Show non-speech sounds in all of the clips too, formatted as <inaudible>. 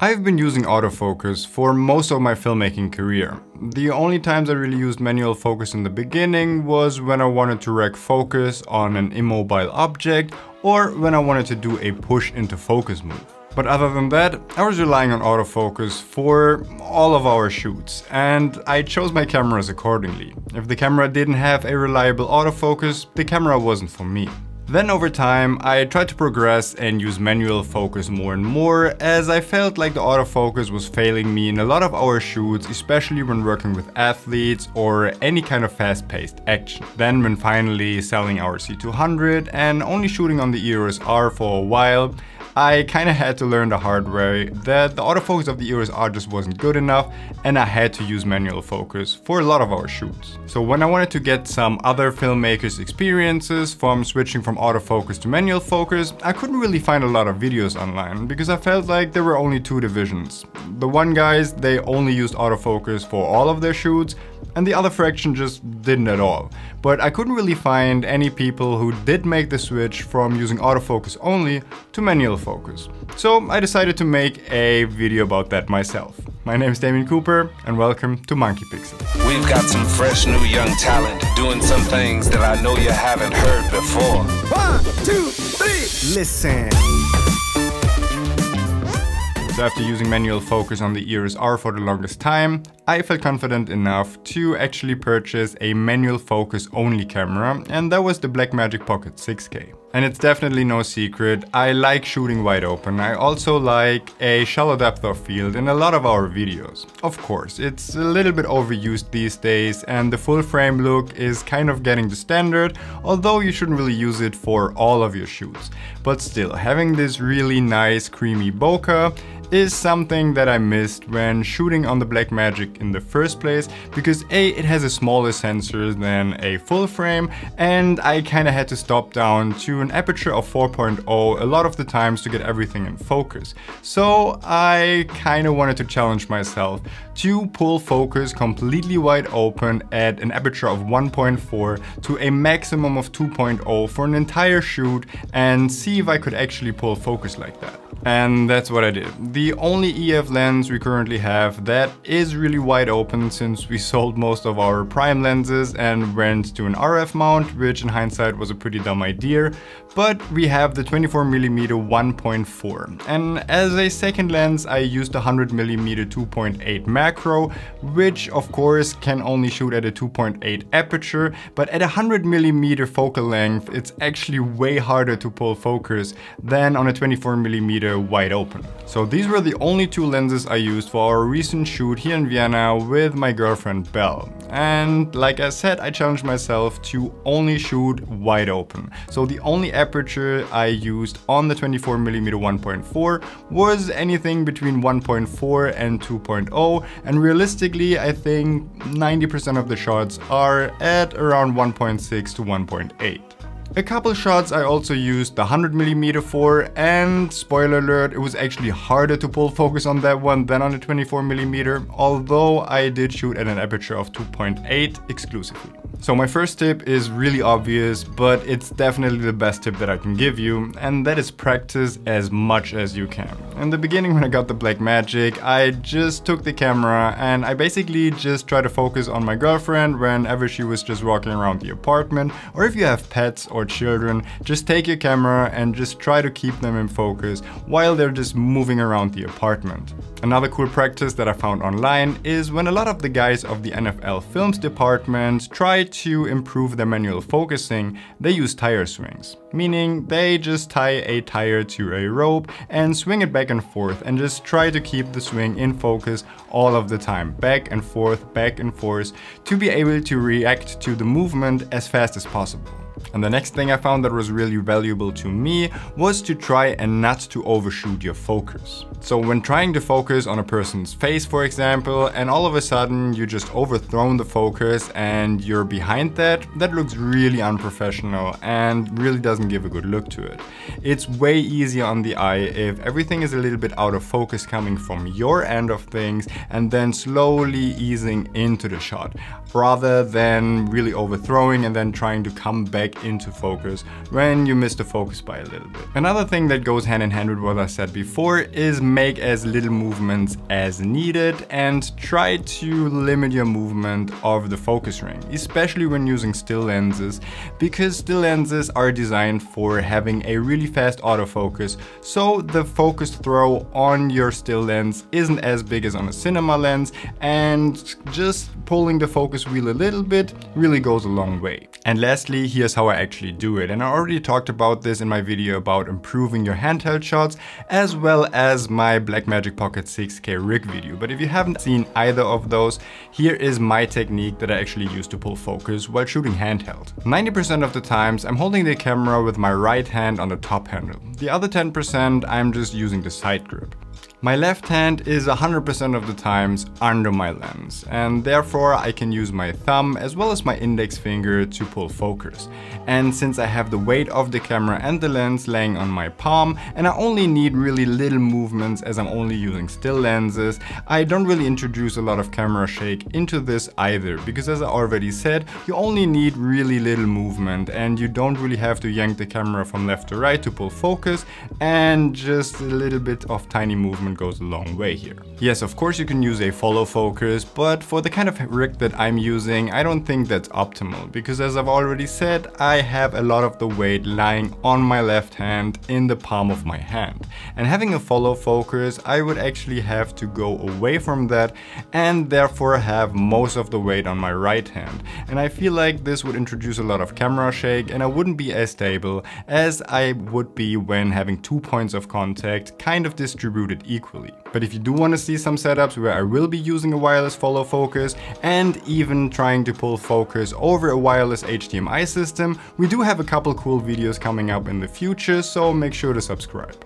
I've been using autofocus for most of my filmmaking career. The only times I really used manual focus in the beginning was when I wanted to rack focus on an immobile object or when I wanted to do a push into focus move. But other than that, I was relying on autofocus for all of our shoots and I chose my cameras accordingly. If the camera didn't have a reliable autofocus, the camera wasn't for me. Then over time, I tried to progress and use manual focus more and more as I felt like the autofocus was failing me in a lot of our shoots, especially when working with athletes or any kind of fast-paced action. Then when finally selling our C200 and only shooting on the EOS R for a while, I kind of had to learn the hard way that the autofocus of the EOS R just wasn't good enough and I had to use manual focus for a lot of our shoots. So when I wanted to get some other filmmakers experiences from switching from autofocus to manual focus, I couldn't really find a lot of videos online because I felt like there were only two divisions. The one guys, they only used autofocus for all of their shoots and the other fraction just didn't at all. But I couldn't really find any people who did make the switch from using autofocus only to manual focus. So I decided to make a video about that myself. My name is Damien Cooper and welcome to Monkey Pixel. We've got some fresh new young talent doing some things that I know you haven't heard before. One, two, three, listen. So after using manual focus on the EOS R for the longest time, I felt confident enough to actually purchase a manual focus only camera and that was the Blackmagic Pocket 6K. And it's definitely no secret, I like shooting wide open. I also like a shallow depth of field in a lot of our videos. Of course, it's a little bit overused these days and the full frame look is kind of getting the standard, although you shouldn't really use it for all of your shoots. But still, having this really nice creamy bokeh is something that I missed when shooting on the Blackmagic in the first place because A, it has a smaller sensor than a full frame and I kinda had to stop down to an aperture of 4.0 a lot of the times to get everything in focus. So I kinda wanted to challenge myself to pull focus completely wide open at an aperture of 1.4 to a maximum of 2.0 for an entire shoot and see if I could actually pull focus like that. And that's what I did. The only EF lens we currently have that is really wide open since we <laughs> sold most of our prime lenses and went to an RF mount, which in hindsight was a pretty dumb idea. But we have the 24mm 1.4. And as a second lens, I used a 100mm 2.8 macro, which of course can only shoot at a 2.8 aperture, but at a 100mm focal length, it's actually way harder to pull focus than on a 24mm wide open. So these were the only two lenses I used for our recent shoot here in Vienna with my girlfriend Belle. And like I said, I challenged myself to only shoot wide open. So the only aperture I used on the 24mm 1.4 was anything between 1.4 and 2.0 and realistically I think 90% of the shots are at around 1.6 to 1.8. A couple shots I also used the 100mm for and spoiler alert it was actually harder to pull focus on that one than on the 24mm although I did shoot at an aperture of 2.8 exclusively. So my first tip is really obvious, but it's definitely the best tip that I can give you, and that is practice as much as you can. In the beginning when I got the Blackmagic, I just took the camera and I basically just tried to focus on my girlfriend whenever she was just walking around the apartment, or if you have pets or children, just take your camera and just try to keep them in focus while they're just moving around the apartment. Another cool practice that I found online is when a lot of the guys of the NFL Films department try to improve their manual focusing, they use tire swings. Meaning they just tie a tire to a rope and swing it back and forth and just try to keep the swing in focus all of the time. Back and forth, back and forth to be able to react to the movement as fast as possible. And the next thing I found that was really valuable to me was to try and not to overshoot your focus. So when trying to focus on a person's face, for example, and all of a sudden you just overthrown the focus and you're behind that, that looks really unprofessional and really doesn't give a good look to it. It's way easier on the eye if everything is a little bit out of focus coming from your end of things and then slowly easing into the shot rather than really overthrowing and then trying to come back into focus when you miss the focus by a little bit. Another thing that goes hand in hand with what I said before is make as little movements as needed and try to limit your movement of the focus ring, especially when using still lenses, because still lenses are designed for having a really fast autofocus, so the focus throw on your still lens isn't as big as on a cinema lens, and just pulling the focus wheel a little bit really goes a long way. And lastly, here's how I actually do it. And I already talked about this in my video about improving your handheld shots, as well as my Blackmagic Pocket 6K rig video. But if you haven't seen either of those, here is my technique that I actually use to pull focus while shooting handheld. 90% of the times I'm holding the camera with my right hand on the top handle. The other 10% I'm just using the side grip. My left hand is 100% of the times under my lens and therefore I can use my thumb as well as my index finger to pull focus. And since I have the weight of the camera and the lens laying on my palm and I only need really little movements as I'm only using still lenses, I don't really introduce a lot of camera shake into this either because as I already said, you only need really little movement and you don't really have to yank the camera from left to right to pull focus and just a little bit of tiny movement goes a long way here. Yes, of course you can use a follow focus, but for the kind of rig that I'm using, I don't think that's optimal because as I've already said, I have a lot of the weight lying on my left hand in the palm of my hand. And having a follow focus, I would actually have to go away from that and therefore have most of the weight on my right hand. And I feel like this would introduce a lot of camera shake and I wouldn't be as stable as I would be when having two points of contact kind of distributed equally. But if you do want to see some setups where I will be using a wireless follow focus and even trying to pull focus over a wireless HDMI system, we do have a couple cool videos coming up in the future, so make sure to subscribe.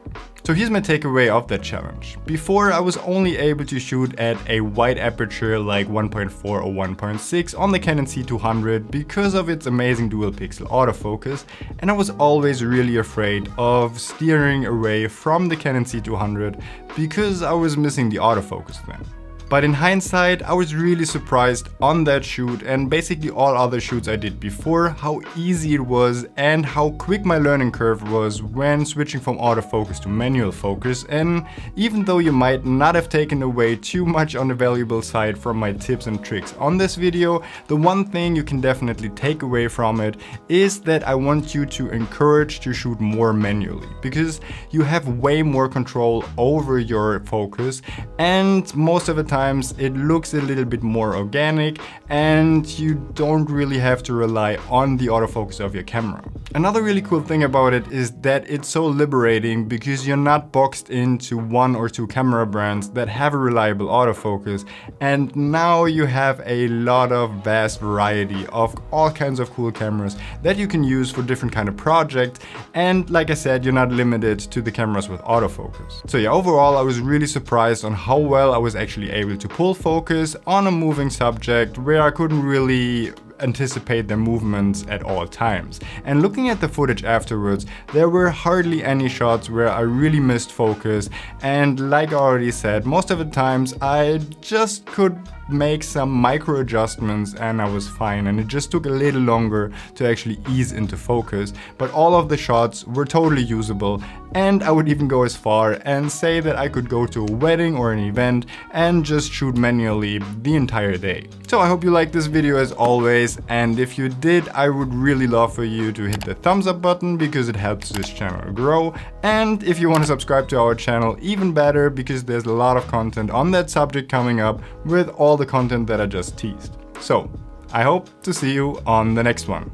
So here's my takeaway of that challenge. Before I was only able to shoot at a wide aperture like 1.4 or 1.6 on the Canon C200 because of its amazing dual pixel autofocus and I was always really afraid of steering away from the Canon C200 because I was missing the autofocus then. But in hindsight, I was really surprised on that shoot and basically all other shoots I did before, how easy it was and how quick my learning curve was when switching from autofocus to manual focus. And even though you might not have taken away too much on the valuable side from my tips and tricks on this video, the one thing you can definitely take away from it is that I want you to encourage to shoot more manually because you have way more control over your focus and most of the time times it looks a little bit more organic and you don't really have to rely on the autofocus of your camera. Another really cool thing about it is that it's so liberating because you're not boxed into one or two camera brands that have a reliable autofocus and now you have a lot of vast variety of all kinds of cool cameras that you can use for different kind of projects and like I said you're not limited to the cameras with autofocus. So yeah overall I was really surprised on how well I was actually able able to pull focus on a moving subject where I couldn't really anticipate their movements at all times. And looking at the footage afterwards, there were hardly any shots where I really missed focus and like I already said, most of the times I just could make some micro adjustments and I was fine. And it just took a little longer to actually ease into focus. But all of the shots were totally usable. And I would even go as far and say that I could go to a wedding or an event and just shoot manually the entire day. So I hope you liked this video as always. And if you did I would really love for you to hit the thumbs up button because it helps this channel grow. And if you want to subscribe to our channel even better because there's a lot of content on that subject coming up with all the content that I just teased. So, I hope to see you on the next one.